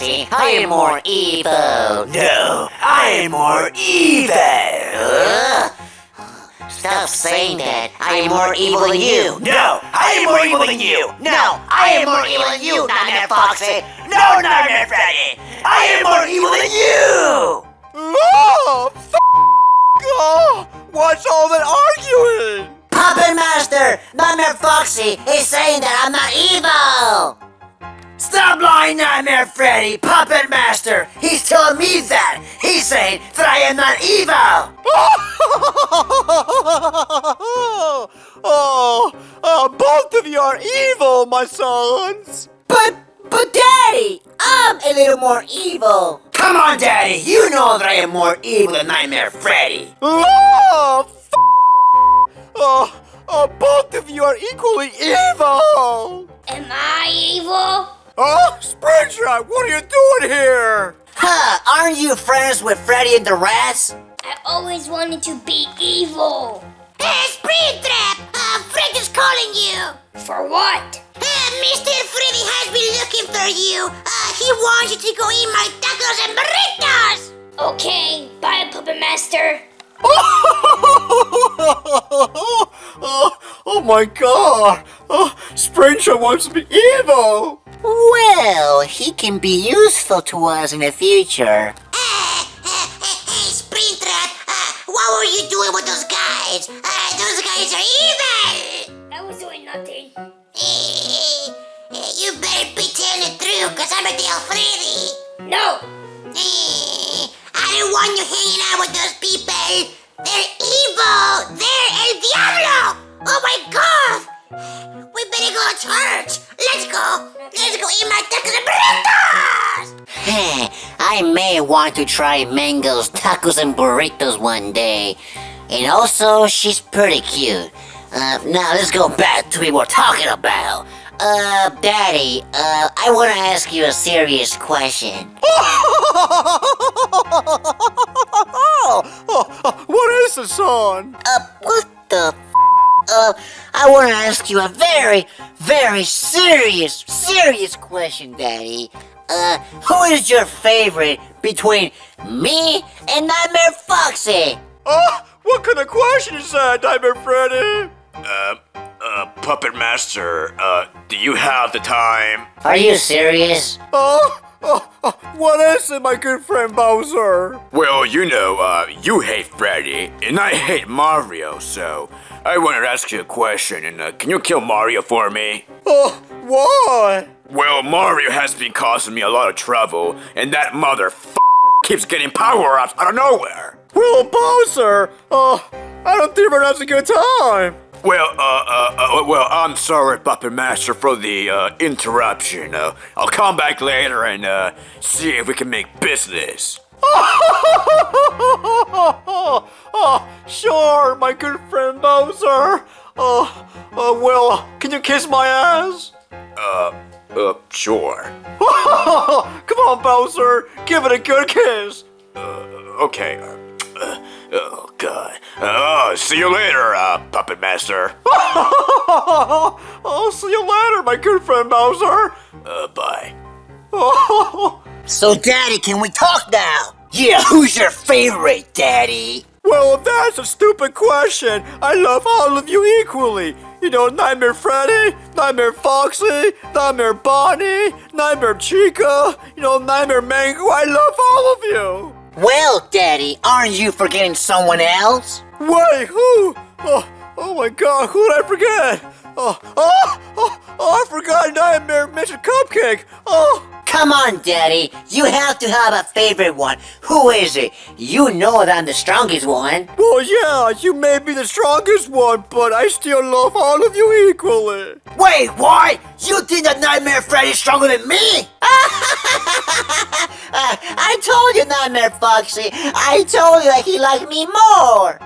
Nightmare I am more evil. No, I am more evil. Stop saying that. I am more evil than you. No, I am more evil than you. No, I am more evil than you, Nightmare Foxy. No, Nightmare Freddy. I am more evil than you. Oh, f- oh, what's all that arguing? Puppet Master, Nightmare Foxy is saying that I'm not evil. Stop lying, Nightmare Freddy, Puppet Master. He's telling me that. He's saying that I am not evil. oh, uh, both of you are evil, my sons. But, but Daddy, I'm a little more evil. Come on, Daddy. You know that I am more evil than Nightmare Freddy. Oh, f- oh, oh, both of you are equally evil. Am I evil? Oh, Springtrap, what are you doing here? Huh, aren't you friends with Freddy and the rats? I always wanted to be evil. Hey, Springtrap! Uh, Fred is calling you! For what? Uh, Mr. Freddy has been looking for you. Uh, he wants you to go eat my tacos and burritos! Okay, bye, Puppet Master. oh, oh my god! Oh, Springtrap wants to be evil! Well, he can be useful to us in the future. Uh, uh, hey, Springtrap! Uh, what were you doing with those guys? Uh, those guys are evil! I was doing nothing. You better be telling the truth, because I'm a Del Freddy! No! Eh, I don't want you hanging out with those people. They're evil. They're El Diablo. Oh my God. We better go to church. Let's go. Let's go eat my tacos and burritos. Hey, I may want to try Mangle's tacos and burritos one day. And also, she's pretty cute. Uh, now let's go back to what we were talking about. Uh, Daddy, uh, I want to ask you a serious question. oh, oh, what is it, son? Uh, what the f- Uh, I want to ask you a very, very serious, serious question, Daddy. Uh, who is your favorite between me and Nightmare Foxy? Oh, what kind of question is that, Nightmare Freddy? Uh, uh, Puppet Master, uh, do you have the time? Are you serious? Oh, oh, oh, what is it, my good friend Bowser? Well, you know, uh, you hate Freddy, and I hate Mario, so I wanted to ask you a question, and uh, can you kill Mario for me? Oh, why? Well, Mario has been causing me a lot of trouble, and that mother f- keeps getting power-ups out of nowhere. Well, Bowser, oh, I don't think now's a good time. Well, uh, uh, uh, well, I'm sorry, Puppet Master, for the, uh, interruption. Uh, I'll come back later and, uh, see if we can make business. oh, sure, my good friend Bowser. Oh, uh, well, can you kiss my ass? Uh, uh, sure. Come on, Bowser, give it a good kiss. Okay. Uh, uh, oh, God. Uh, see you later, uh, Puppet Master. I'll see you later, my good friend Bowser. Uh, bye. So, Daddy, can we talk now? Yeah, who's your favorite, Daddy? Well, that's a stupid question. I love all of you equally. You know, Nightmare Freddy, Nightmare Foxy, Nightmare Bonnie, Nightmare Chica, you know, Nightmare Mangle. I love all of you. Well, Daddy, aren't you forgetting someone else? Wait, who? Oh, oh my god, who did I forget? Oh, oh, oh, oh I forgot Nightmare Mr. Cupcake. Oh, Come on, Daddy. You have to have a favorite one. Who is it? You know that I'm the strongest one. well, yeah, you may be the strongest one, but I still love all of you equally. Wait, why? You think that Nightmare Freddy's stronger than me? I told you, Nightmare Foxy. I told you that he liked me more.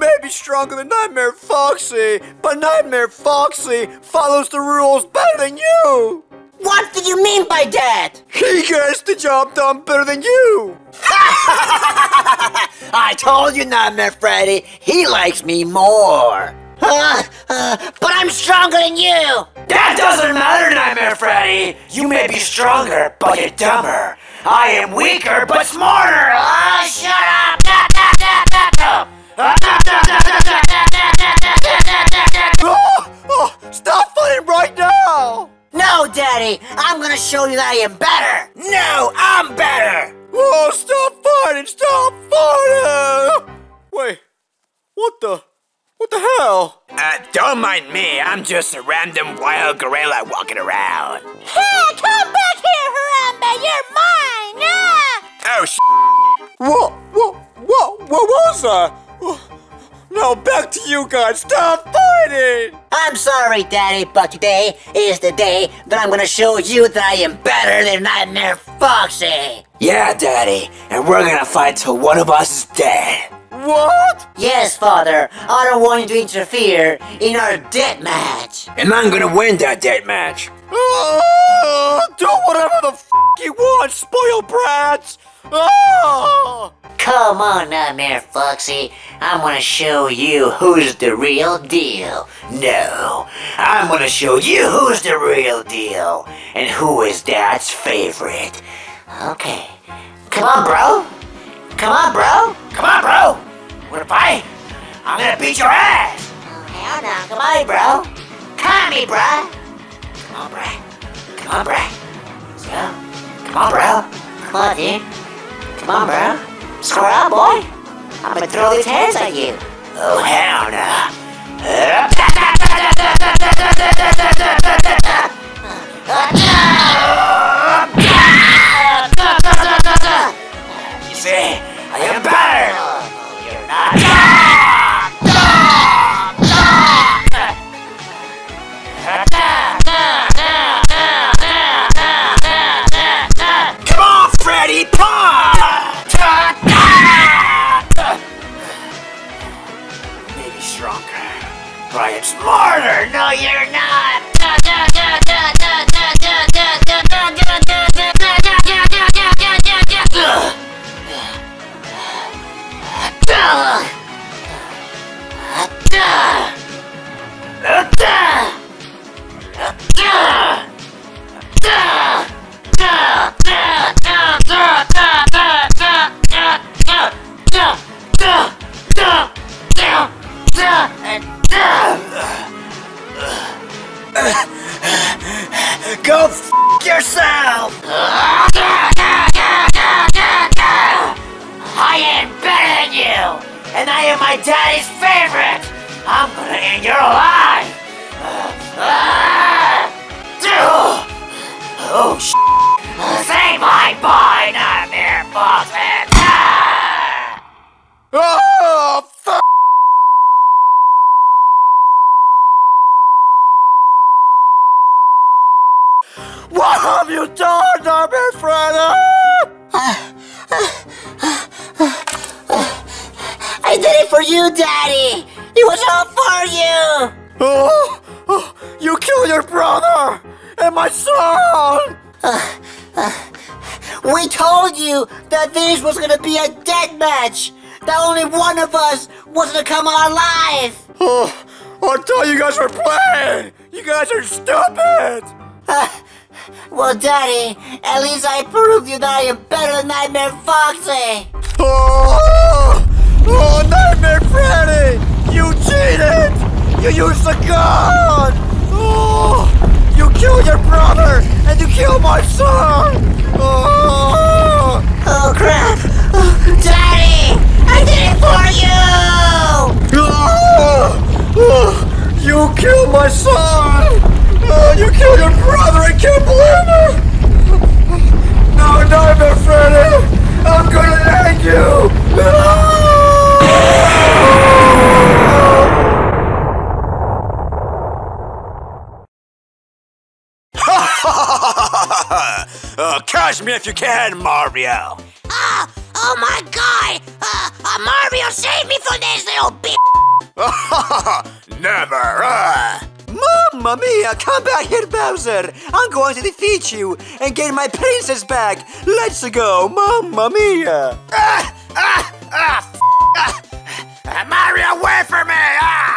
May be stronger than Nightmare Foxy, but Nightmare Foxy follows the rules better than you! What do you mean by that? He gets the job done better than you! I told you, Nightmare Freddy. He likes me more. Uh, uh, but I'm stronger than you! That doesn't matter, Nightmare Freddy. You may be stronger, but you're dumber. I am weaker, but smarter. Oh, shut up! Oh, oh, stop fighting right now! No, Daddy! I'm gonna show you that I am better! No, I'm better. Oh, stop fighting! Stop fighting! Wait, what the? What the hell? Uh, don't mind me. I'm just a random wild gorilla walking around. Hey, come back here, Harambe! You're mine! Ah! Oh, sh- What? What? What? What was that? Now back to you guys. Stop fighting! I'm sorry, Daddy, but today is the day that I'm gonna show you that I am better than Nightmare Foxy! Yeah, Daddy. And we're gonna fight till one of us is dead. What? Yes, Father, I don't want you to interfere in our death match! And I'm gonna win that dead match. Oh, do whatever the f you want, spoiled brats! Oh! Come on, Nightmare Foxy, I'm gonna show you who's the real deal. No, I'm gonna show you who's the real deal and who is Dad's favorite. Okay. Come on, bro! Come on, bro! Come on, bro. Wanna fight? I'm gonna beat your ass. Oh hell no, come on, bro! Come on, me, bro! Come on, bro. Come on, bro. Go. Come on, bro. Come on, dude. Come on, bro. Square up, boy. I'm gonna throw these hands at you. Oh, hell no. Uh, oh, you am smarter. No, you're not. Yourself! I am better than you, and I am my daddy's favorite. I'm gonna end your life. Oh, sh- Say bye-bye, Nightmare Foxhead. My son! Uh, uh, we told you that this was gonna be a dead match! That only one of us was gonna come out alive! Oh, I thought you guys were playing! You guys are stupid! Uh, well, Daddy, at least I proved you that I am better than Nightmare Foxy! Oh, oh, oh Nightmare Freddy! You cheated! You used a gun! Oh, you killed your brother and you killed my son! Oh, Oh crap! Oh, Daddy! I did it for you! oh, oh, you killed my son! Oh, you killed your brother! I can't believe Me if you can, Mario! Ah! Oh my god! Uh, uh, Mario, save me from this little b- Never! Uh. Mamma mia! Come back here, Bowser! I'm going to defeat you and get my princess back! Let's go! Mamma mia! Ah! Ah! Ah! ah. Mario, wait for me! Ah!